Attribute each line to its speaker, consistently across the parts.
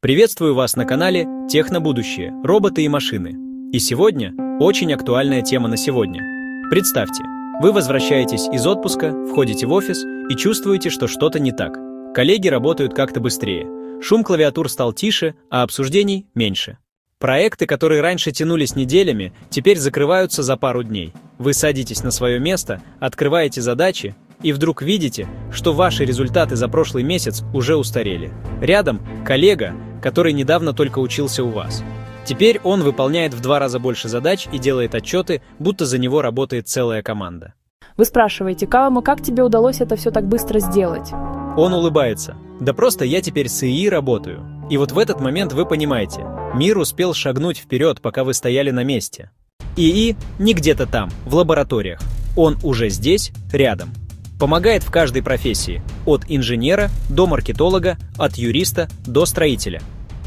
Speaker 1: Приветствую вас на канале «Технобудущее. Роботы и машины». И сегодня очень актуальная тема на сегодня. Представьте, вы возвращаетесь из отпуска, входите в офис и чувствуете, что что-то не так. Коллеги работают как-то быстрее. Шум клавиатур стал тише, а обсуждений меньше. Проекты, которые раньше тянулись неделями, теперь закрываются за пару дней. Вы садитесь на свое место, открываете задачи, и вдруг видите, что ваши результаты за прошлый месяц уже устарели. Рядом коллега, который недавно только учился у вас. Теперь он выполняет в два раза больше задач и делает отчеты, будто за него работает целая команда.
Speaker 2: Вы спрашиваете, Калама, как тебе удалось это все так быстро сделать?
Speaker 1: Он улыбается. Да просто я теперь с ИИ работаю. И вот в этот момент вы понимаете, мир успел шагнуть вперед, пока вы стояли на месте. ИИ не где-то там, в лабораториях. Он уже здесь, рядом. Помогает в каждой профессии, от инженера до маркетолога, от юриста до строителя.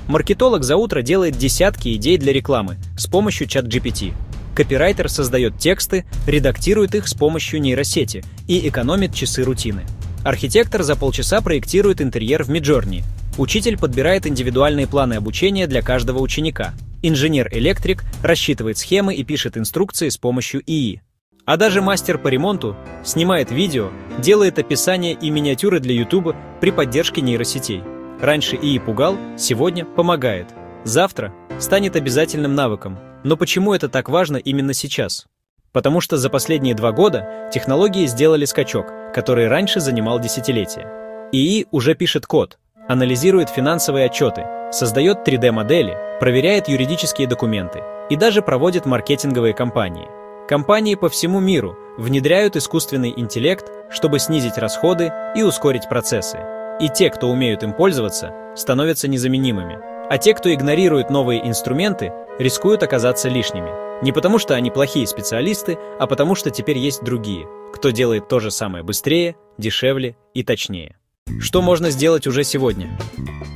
Speaker 1: Маркетолог за утро делает десятки идей для рекламы с помощью чат GPT. Копирайтер создает тексты, редактирует их с помощью нейросети и экономит часы рутины. Архитектор за полчаса проектирует интерьер в Midjourney. Учитель подбирает индивидуальные планы обучения для каждого ученика. Инженер-электрик рассчитывает схемы и пишет инструкции с помощью ИИ. А даже мастер по ремонту снимает видео, делает описание и миниатюры для YouTube при поддержке нейросетей. Раньше ИИ пугал, сегодня помогает. Завтра станет обязательным навыком. Но почему это так важно именно сейчас? Потому что за последние два года технологии сделали скачок, который раньше занимал десятилетия. ИИ уже пишет код, анализирует финансовые отчеты, создает 3D-модели, проверяет юридические документы и даже проводит маркетинговые кампании – Компании по всему миру внедряют искусственный интеллект, чтобы снизить расходы и ускорить процессы. И те, кто умеют им пользоваться, становятся незаменимыми. А те, кто игнорирует новые инструменты, рискуют оказаться лишними. Не потому что они плохие специалисты, а потому что теперь есть другие, кто делает то же самое быстрее, дешевле и точнее. Что можно сделать уже сегодня?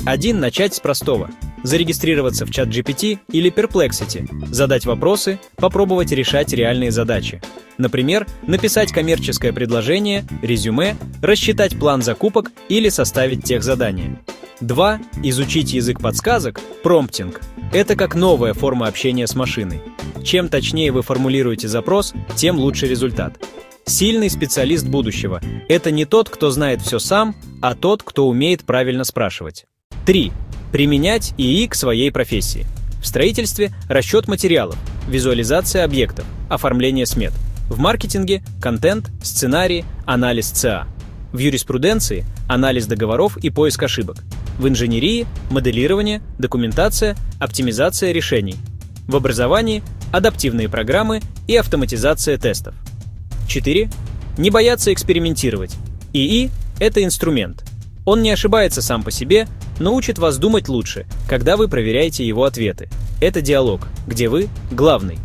Speaker 1: Один начать с простого – зарегистрироваться в чат GPT или Perplexity, задать вопросы, попробовать решать реальные задачи. Например, написать коммерческое предложение, резюме, рассчитать план закупок или составить техзадание. 2. Изучить язык подсказок, промптинг. Это как новая форма общения с машиной. Чем точнее вы формулируете запрос, тем лучше результат. Сильный специалист будущего – это не тот, кто знает все сам, а тот, кто умеет правильно спрашивать. 3. Применять ИИ к своей профессии. В строительстве – расчет материалов, визуализация объектов, оформление смет. В маркетинге – контент, сценарий, анализ ЦА. В юриспруденции – анализ договоров и поиск ошибок. В инженерии – моделирование, документация, оптимизация решений. В образовании – адаптивные программы и автоматизация тестов. 4. Не бояться экспериментировать. ИИ – это инструмент. Он не ошибается сам по себе, но учит вас думать лучше, когда вы проверяете его ответы. Это диалог, где вы главный.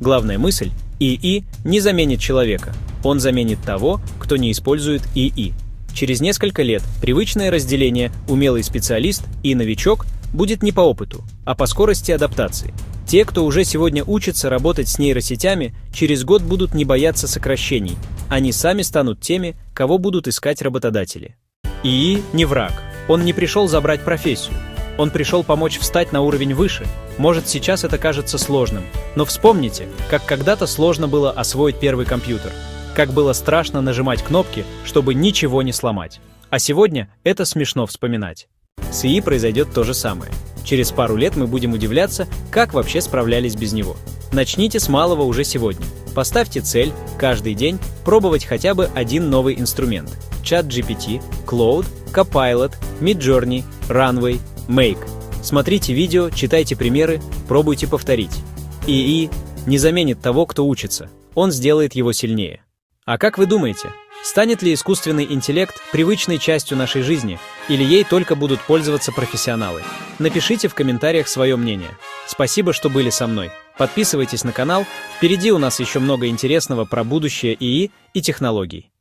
Speaker 1: Главная мысль – ИИ не заменит человека. Он заменит того, кто не использует ИИ. Через несколько лет привычное разделение «умелый специалист» и «новичок» будет не по опыту, а по скорости адаптации. Те, кто уже сегодня учится работать с нейросетями, через год будут не бояться сокращений. Они сами станут теми, кого будут искать работодатели. ИИ не враг – он не пришел забрать профессию. Он пришел помочь встать на уровень выше. Может, сейчас это кажется сложным, но вспомните, как когда-то сложно было освоить первый компьютер. Как было страшно нажимать кнопки, чтобы ничего не сломать. А сегодня это смешно вспоминать. С ИИ произойдет то же самое. Через пару лет мы будем удивляться, как вообще справлялись без него. Начните с малого уже сегодня. Поставьте цель каждый день пробовать хотя бы один новый инструмент. Чат GPT, Cloud, Copilot, Midjourney, Runway, Make. Смотрите видео, читайте примеры, пробуйте повторить. ИИ не заменит того, кто учится. Он сделает его сильнее. А как вы думаете, станет ли искусственный интеллект привычной частью нашей жизни, или ей только будут пользоваться профессионалы? Напишите в комментариях свое мнение. Спасибо, что были со мной. Подписывайтесь на канал, впереди у нас еще много интересного про будущее ИИ и технологий.